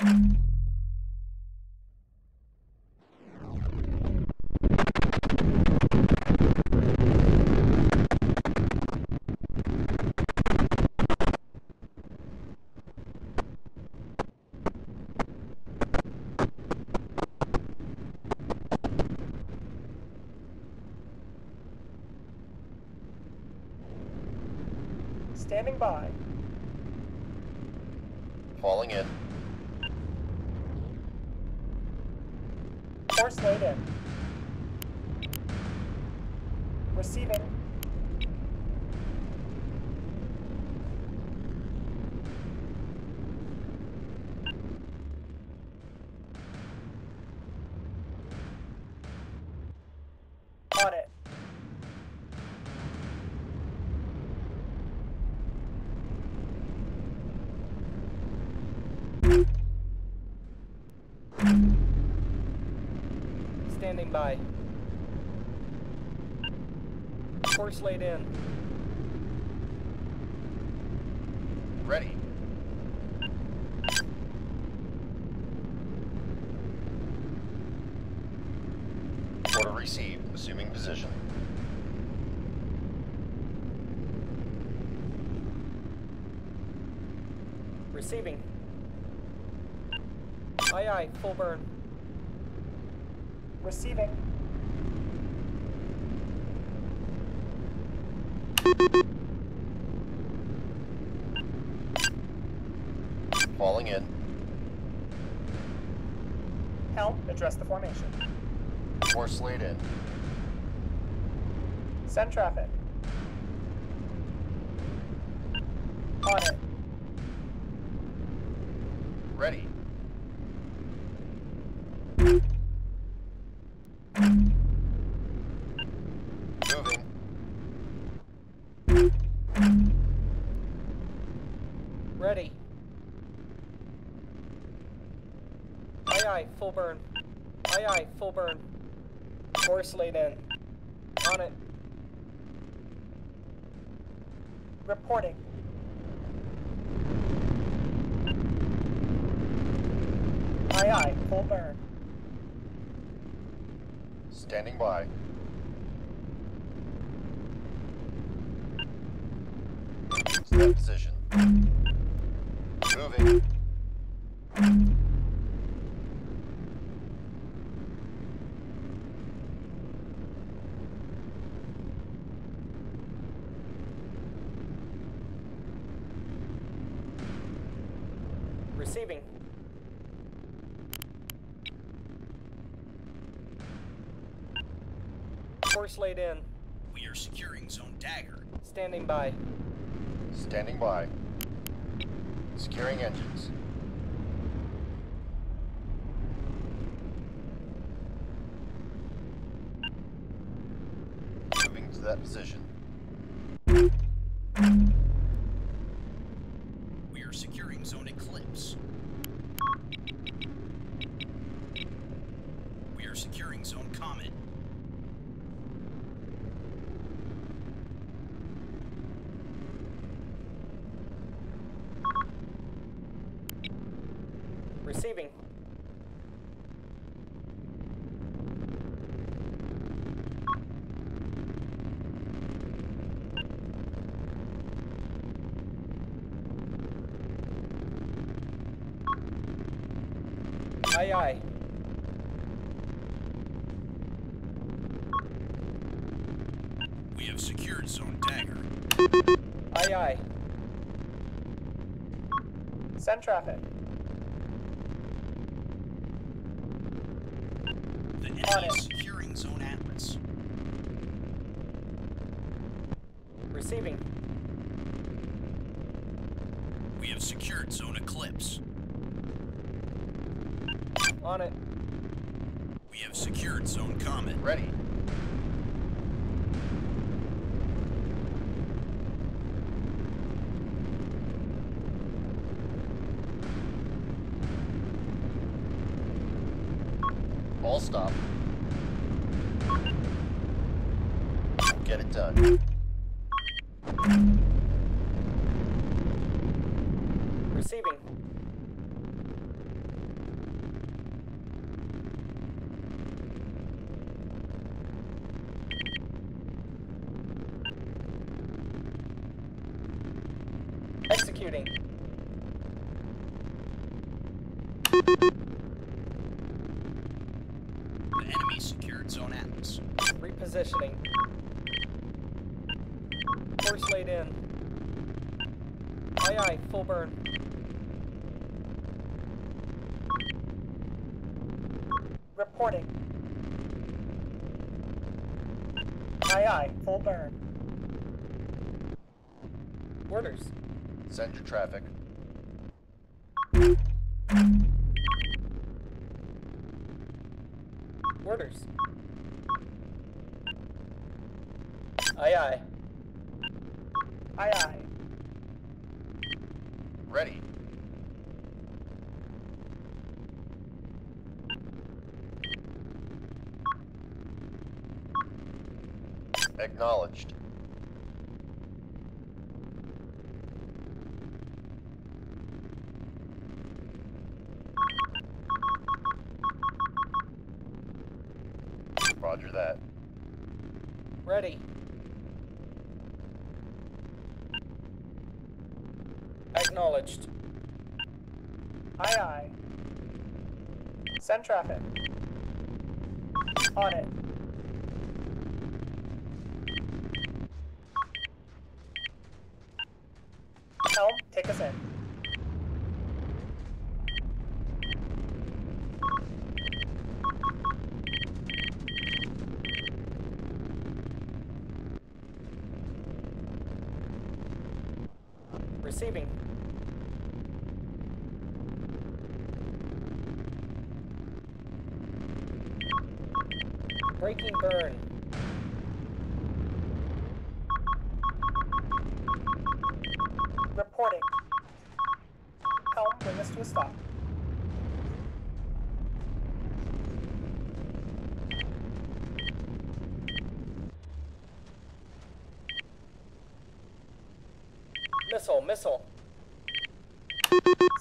Standing by. Falling in. Course laid in. Receiving. On it. Standing. Course laid in. Ready. Order received. Assuming position. Receiving. Aye aye, full burn. Receiving. Falling in. Helm, address the formation. Force laid in. Send traffic. On it. Ready. Moving. Ready. Aye full burn. Aye aye, full burn. Course laid in. On it. Reporting. Aye aye, full burn. Standing by. Step position. Moving. Receiving. Course laid in. We are securing Zone Dagger. Standing by. Standing by. Securing engines. Moving to that position. We are securing Zone Eclipse. We are securing Zone Comet. Receiving. Aye aye. We have secured Zone Dagger. Aye aye. Send traffic. The enemy On it. is securing Zone Atlas. Receiving. We have secured Zone Eclipse. On it. We have secured Zone Comet. Ready. Receiving. Executing. The enemy secured zone Atlas. Repositioning. Force laid in. Aye aye, full burn. Reporting. Aye aye, full burn. Orders. Send your traffic. Orders. Aye aye. Aye aye. Ready. Acknowledged. Roger that. Ready. Acknowledged. Aye aye. Send traffic. On it. Helm, take us in. Receiving. Braking burn. Reporting. Helm, bring us to a stop. Missile, missile.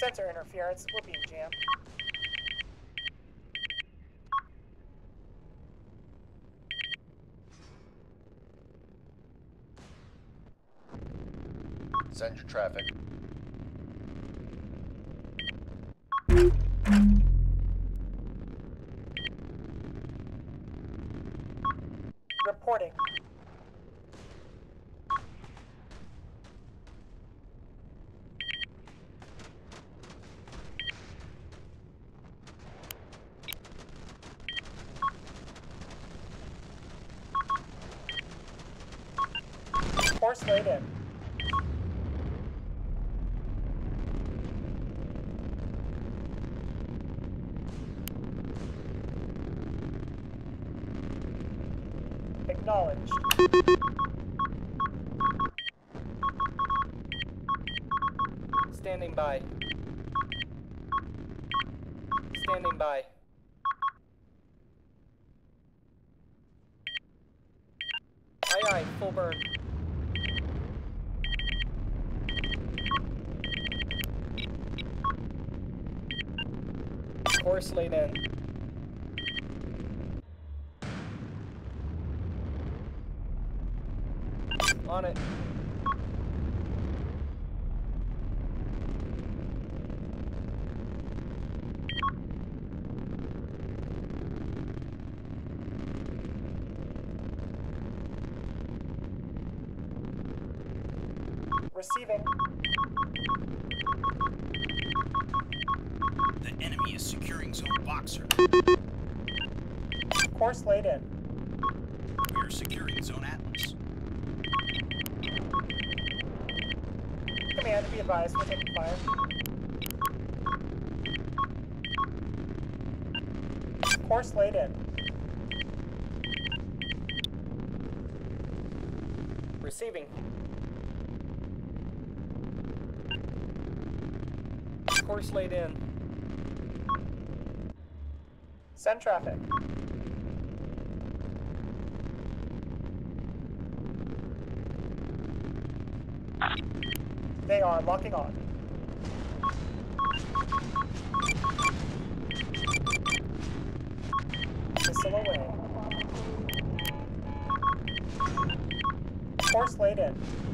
Sensor interference, we're being jammed. Send your traffic. Reporting. Course laid in. Acknowledged. Standing by. Standing by. Aye aye, full burn. Course laid in. On it. Receiving. The enemy is securing Zone Boxer. Course laid in. We are securing Zone Atlas. Command, be advised, we're taking fire. Course laid in. Receiving. Course laid in. Send traffic. They are locking on. Missile away. Course laid in.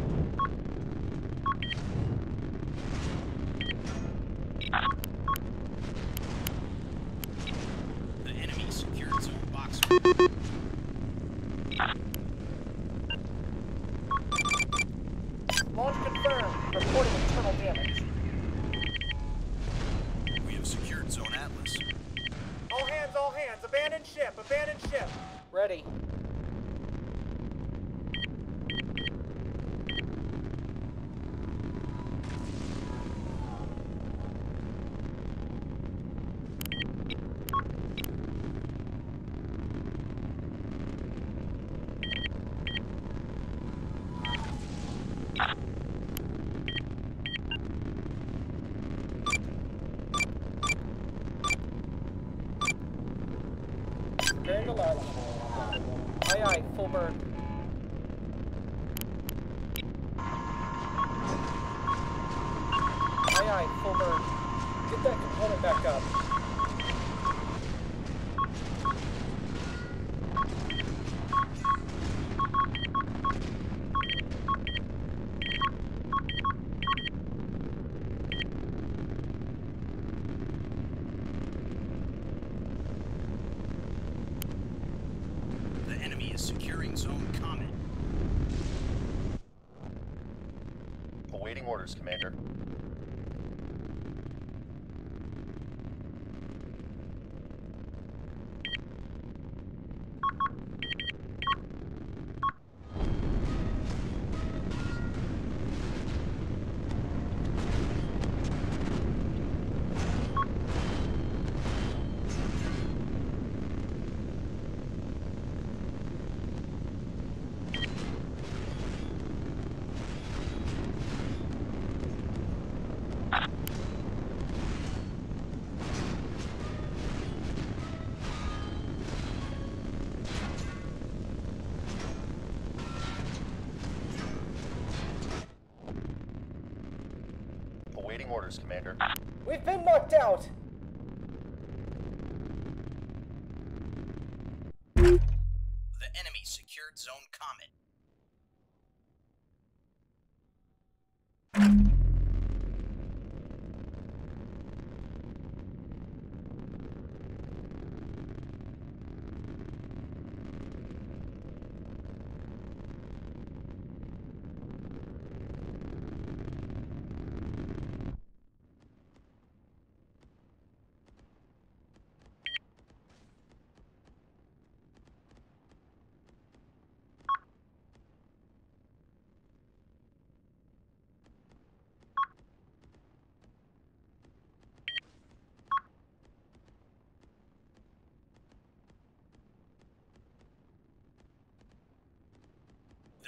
Awaiting orders, Commander. We've been knocked out! The enemy secured Zone Comet.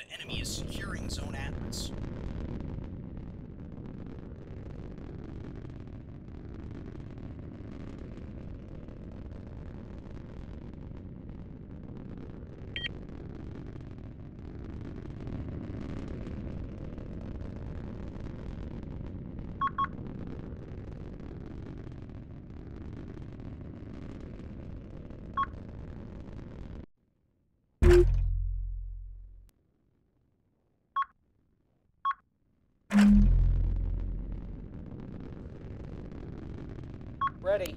The enemy is securing Zone Atlas. Ready.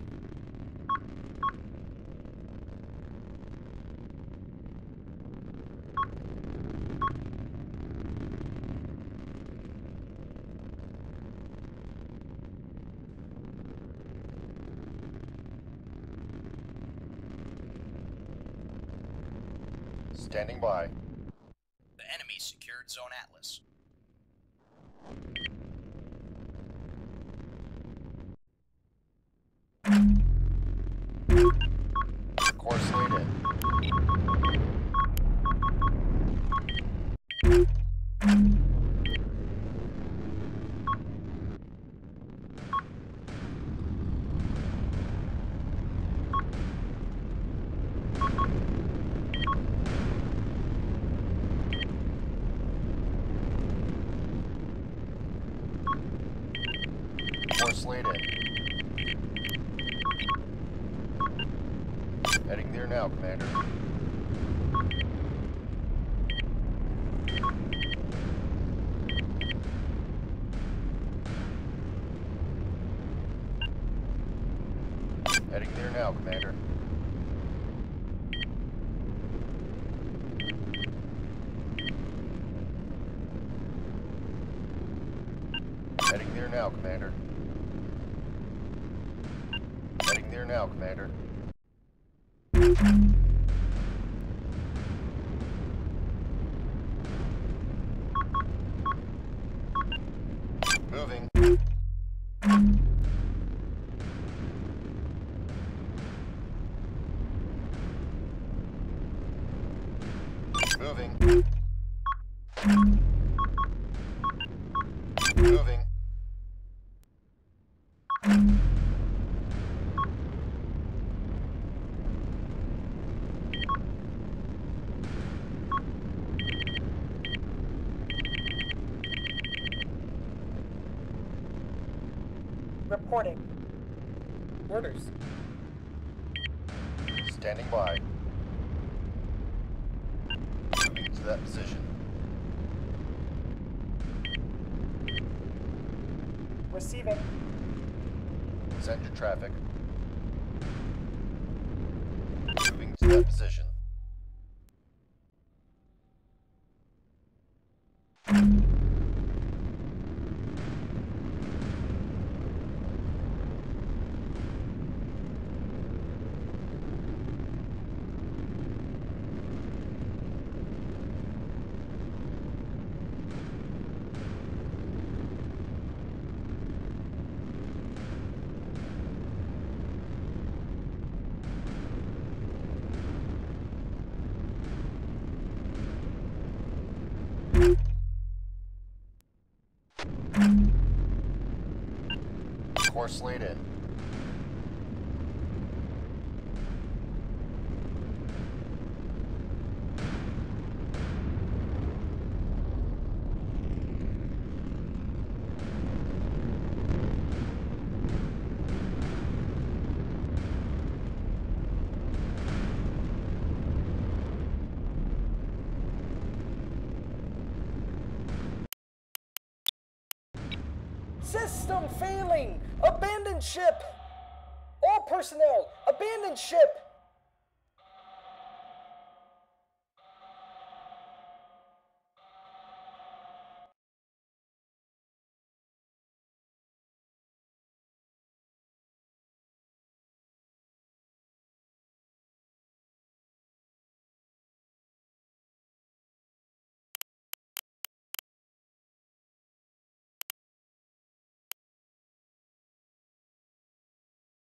Standing by. The enemy secured Zone Atlas. Course laid in. Course laid in. Heading there now, Commander. Heading there now, Commander. Heading there now, Commander. Heading there now, Commander. Moving. Moving. Reporting. Orders. Standing by. Moving to that position. Receiving. Send your traffic. Moving to that position. Course laid in. System failing! Abandon ship! All personnel, abandon ship!